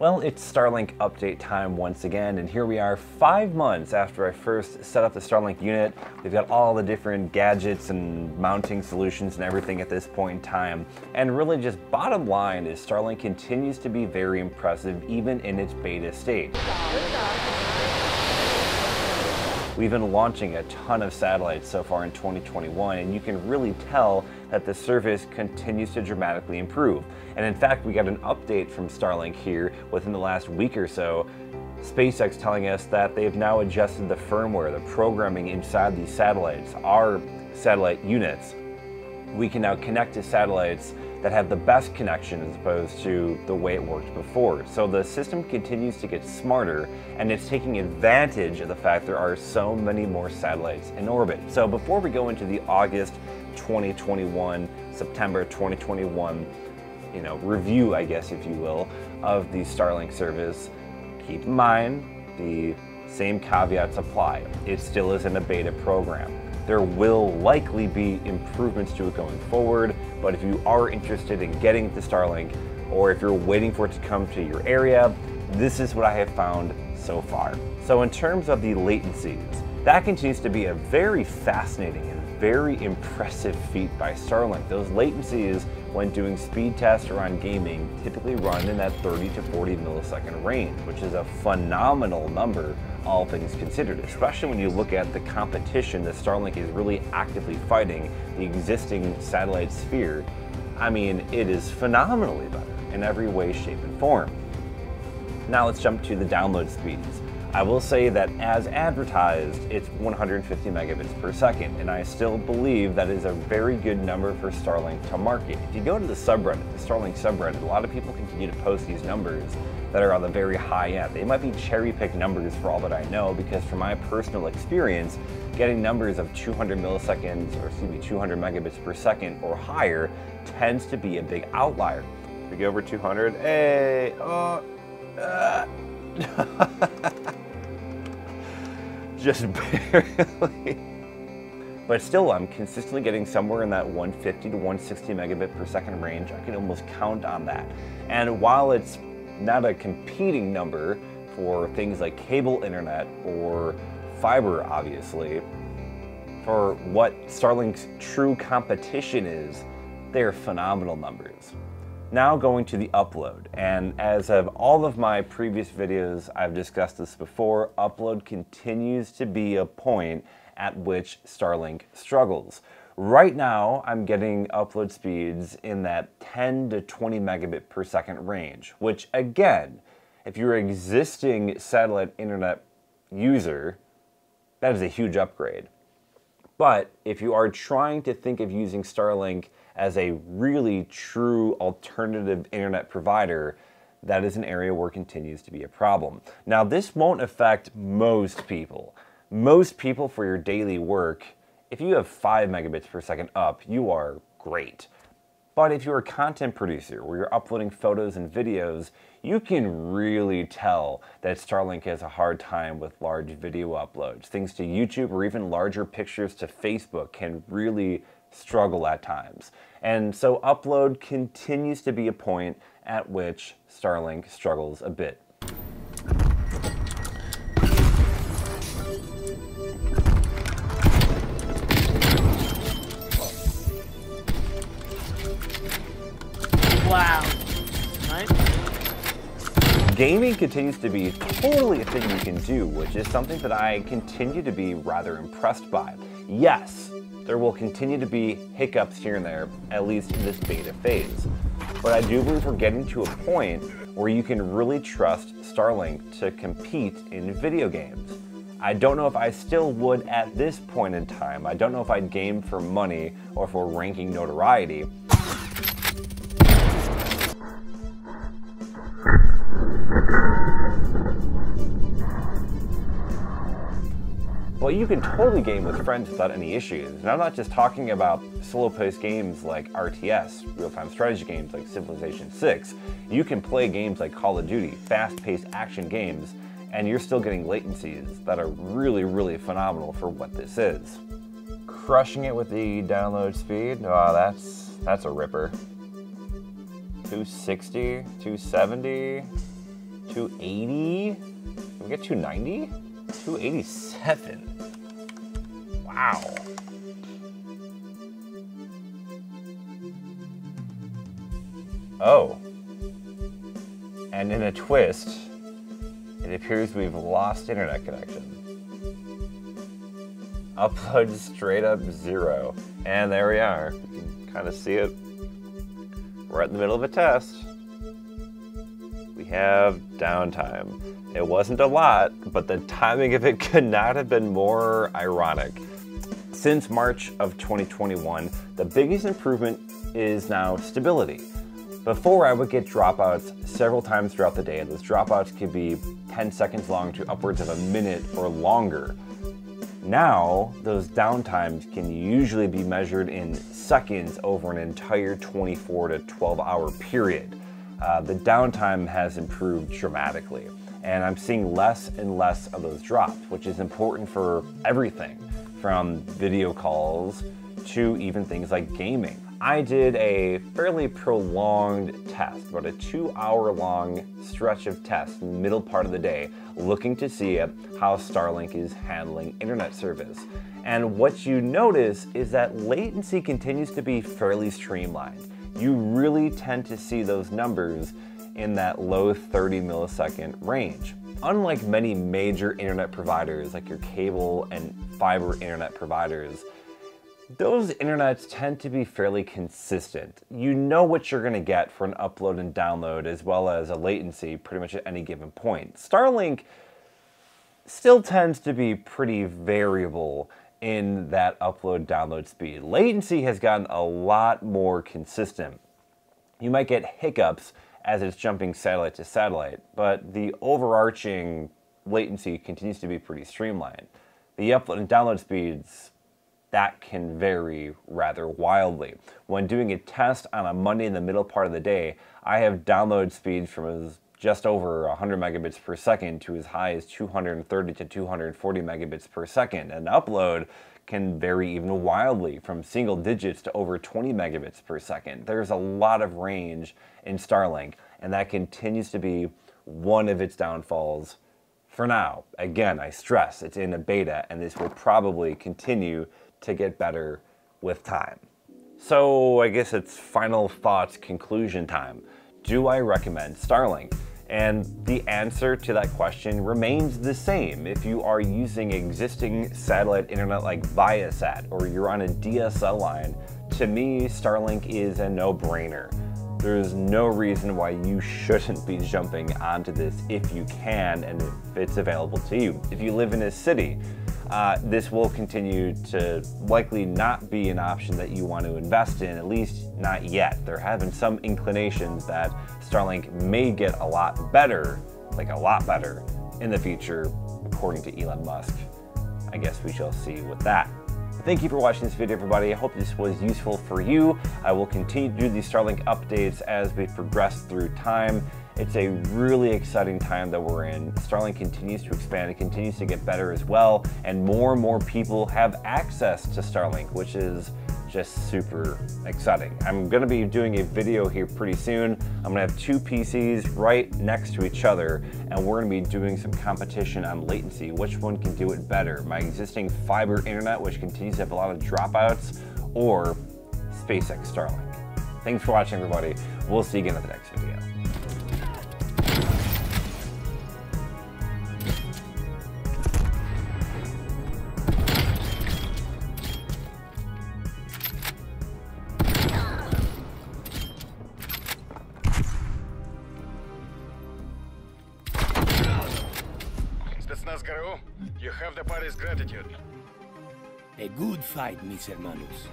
Well, it's Starlink update time once again, and here we are five months after I first set up the Starlink unit. We've got all the different gadgets and mounting solutions and everything at this point in time. And really just bottom line is Starlink continues to be very impressive even in its beta stage. We've been launching a ton of satellites so far in 2021, and you can really tell that the service continues to dramatically improve. And in fact, we got an update from Starlink here within the last week or so. SpaceX telling us that they've now adjusted the firmware, the programming inside these satellites, our satellite units. We can now connect to satellites that have the best connection as opposed to the way it worked before. So the system continues to get smarter and it's taking advantage of the fact there are so many more satellites in orbit. So before we go into the August 2021, September 2021, you know, review, I guess, if you will, of the Starlink service, keep in mind the same caveats apply. It still is in a beta program. There will likely be improvements to it going forward, but if you are interested in getting to Starlink, or if you're waiting for it to come to your area, this is what I have found so far. So in terms of the latencies, that continues to be a very fascinating and very impressive feat by Starlink. Those latencies when doing speed tests or on gaming typically run in that 30 to 40 millisecond range, which is a phenomenal number all things considered, especially when you look at the competition that Starlink is really actively fighting, the existing satellite sphere. I mean, it is phenomenally better in every way, shape, and form. Now let's jump to the download speeds. I will say that as advertised, it's 150 megabits per second, and I still believe that is a very good number for Starlink to market. If you go to the subreddit, the Starlink subreddit, a lot of people continue to post these numbers that are on the very high end. They might be cherry picked numbers for all that I know, because from my personal experience, getting numbers of 200 milliseconds, or excuse me, 200 megabits per second or higher tends to be a big outlier. If we go over 200, hey, oh, uh, just barely. But still, I'm consistently getting somewhere in that 150 to 160 megabit per second range. I can almost count on that. And while it's not a competing number for things like cable internet or fiber, obviously, for what Starlink's true competition is, they're phenomenal numbers. Now going to the upload, and as of all of my previous videos, I've discussed this before, upload continues to be a point at which Starlink struggles. Right now, I'm getting upload speeds in that 10 to 20 megabit per second range, which again, if you're an existing satellite internet user, that is a huge upgrade. But if you are trying to think of using Starlink as a really true alternative internet provider, that is an area where it continues to be a problem. Now, this won't affect most people. Most people for your daily work, if you have 5 megabits per second up, you are great. But if you're a content producer where you're uploading photos and videos, you can really tell that Starlink has a hard time with large video uploads. Things to YouTube or even larger pictures to Facebook can really struggle at times. And so upload continues to be a point at which Starlink struggles a bit. Wow. Nice. Gaming continues to be totally a thing you can do, which is something that I continue to be rather impressed by. Yes, there will continue to be hiccups here and there, at least in this beta phase. But I do believe we're getting to a point where you can really trust Starlink to compete in video games. I don't know if I still would at this point in time. I don't know if I'd game for money or for ranking notoriety. Well, you can totally game with friends without any issues. And I'm not just talking about solo paced games like RTS, real time strategy games like Civilization 6. You can play games like Call of Duty, fast paced action games, and you're still getting latencies that are really, really phenomenal for what this is. Crushing it with the download speed. Oh, that's that's a ripper. 260, 270. 280? Did we get 290? 287. Wow. Oh. And in a twist, it appears we've lost internet connection. Upload straight up zero. And there we are. You can kind of see it. We're in the middle of a test. We have downtime. It wasn't a lot, but the timing of it could not have been more ironic. Since March of 2021, the biggest improvement is now stability. Before, I would get dropouts several times throughout the day, and those dropouts could be 10 seconds long to upwards of a minute or longer. Now, those downtimes can usually be measured in seconds over an entire 24 to 12 hour period. Uh, the downtime has improved dramatically, and I'm seeing less and less of those drops, which is important for everything from video calls to even things like gaming. I did a fairly prolonged test, about a two hour long stretch of tests in the middle part of the day, looking to see how Starlink is handling internet service. And what you notice is that latency continues to be fairly streamlined. You really tend to see those numbers in that low 30 millisecond range. Unlike many major internet providers like your cable and fiber internet providers, those internets tend to be fairly consistent. You know what you're going to get for an upload and download as well as a latency pretty much at any given point. Starlink still tends to be pretty variable in that upload download speed. Latency has gotten a lot more consistent. You might get hiccups as it's jumping satellite to satellite, but the overarching latency continues to be pretty streamlined. The upload and download speeds that can vary rather wildly. When doing a test on a Monday in the middle part of the day, I have download speeds from as just over 100 megabits per second to as high as 230 to 240 megabits per second. And upload can vary even wildly from single digits to over 20 megabits per second. There's a lot of range in Starlink, and that continues to be one of its downfalls for now. Again, I stress it's in a beta, and this will probably continue to get better with time. So I guess it's final thoughts conclusion time. Do I recommend Starlink? And the answer to that question remains the same. If you are using existing satellite internet like Viasat or you're on a DSL line, to me, Starlink is a no brainer. There's no reason why you shouldn't be jumping onto this if you can and if it's available to you. If you live in a city, uh, this will continue to likely not be an option that you want to invest in, at least not yet. There have been some inclinations that Starlink may get a lot better, like a lot better, in the future, according to Elon Musk. I guess we shall see with that. Thank you for watching this video, everybody. I hope this was useful for you. I will continue to do these Starlink updates as we progress through time. It's a really exciting time that we're in. Starlink continues to expand, it continues to get better as well, and more and more people have access to Starlink, which is just super exciting. I'm gonna be doing a video here pretty soon. I'm gonna have two PCs right next to each other, and we're gonna be doing some competition on latency. Which one can do it better? My existing fiber internet, which continues to have a lot of dropouts, or SpaceX Starlink. Thanks for watching, everybody. We'll see you again at the next video. Have the party's gratitude. A good fight, mis hermanos.